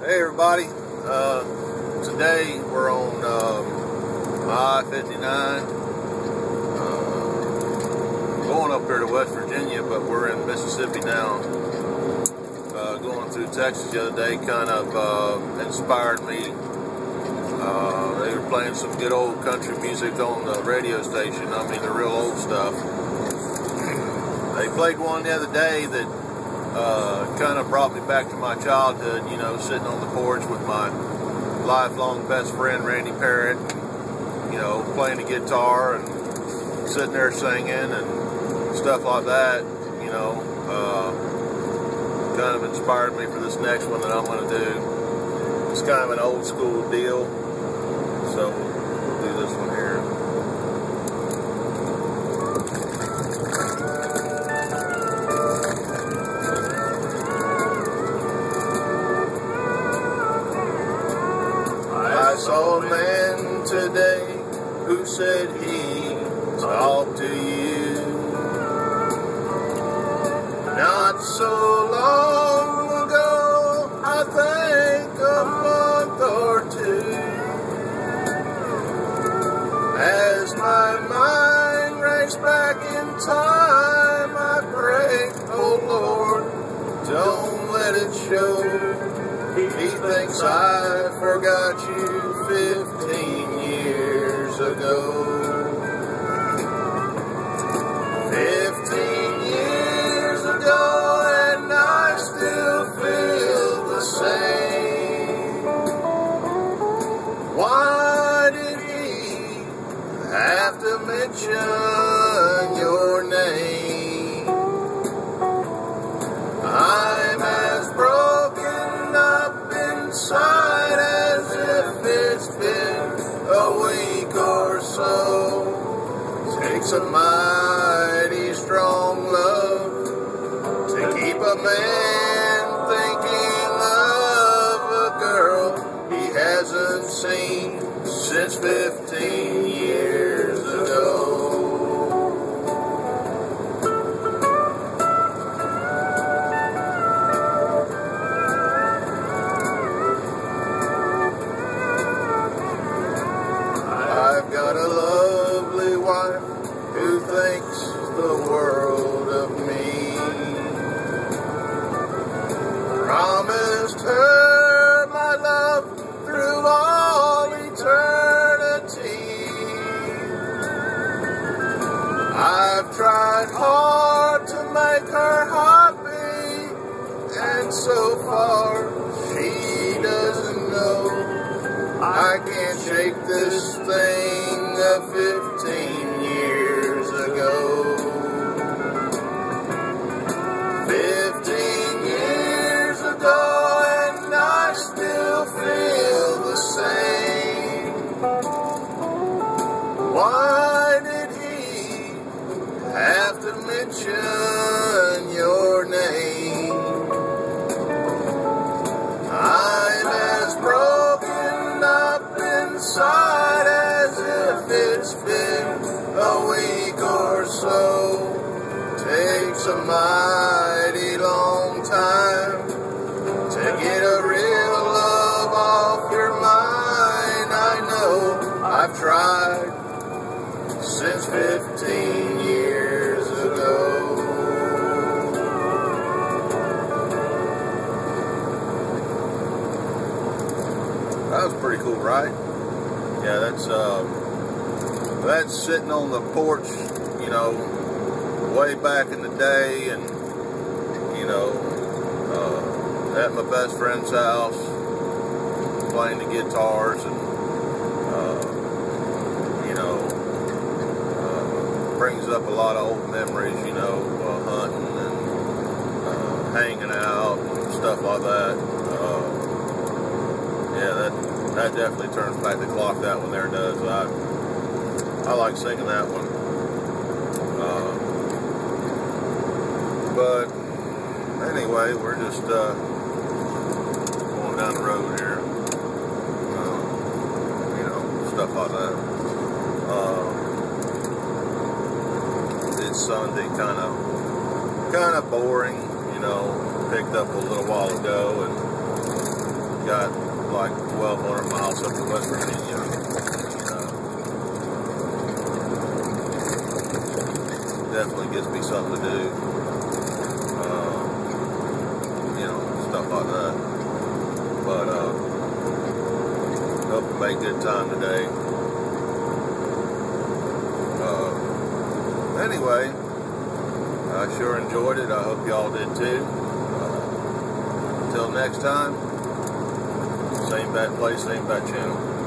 Hey everybody, uh, today we're on um, I-59 uh, going up here to West Virginia but we're in Mississippi now. Uh, going through Texas the other day kind of uh, inspired me. Uh, they were playing some good old country music on the radio station. I mean the real old stuff. They played one the other day that uh, kind of brought me back to my childhood, you know, sitting on the porch with my lifelong best friend, Randy Parrott, you know, playing the guitar and sitting there singing and stuff like that, you know, uh, kind of inspired me for this next one that I'm going to do. It's kind of an old school deal, so saw a man today who said he talked to you. Not so long ago, I think a month or two. As my mind raced back in time, I pray, oh Lord, don't let it show. He thinks I forgot you 15 years ago. 15 years ago and I still feel the same. Why did he have to mention so. Takes a mighty thing of 15 a mighty long time to get a real love off your mind. I know I've tried since 15 years ago. That was pretty cool, right? Yeah, that's uh, that's sitting on the porch, you know, way back in the day, and you know, uh, at my best friend's house, playing the guitars, and uh, you know, uh, brings up a lot of old memories, you know, uh, hunting and uh, hanging out and stuff like that. Uh, yeah, that that definitely turns back the clock. That one there does. I I like singing that one. Uh, but anyway, we're just uh, going down the road here. Uh, you know, stuff like that. Uh, it's Sunday, kind of kind of boring. You know, picked up a little while ago and got like 1,200 miles up to West Virginia. Definitely gives me something to do. Uh, you know, stuff like that. But uh, make good time today. Uh, anyway, I sure enjoyed it. I hope y'all did too. Uh, until next time, same bad place, same bad channel.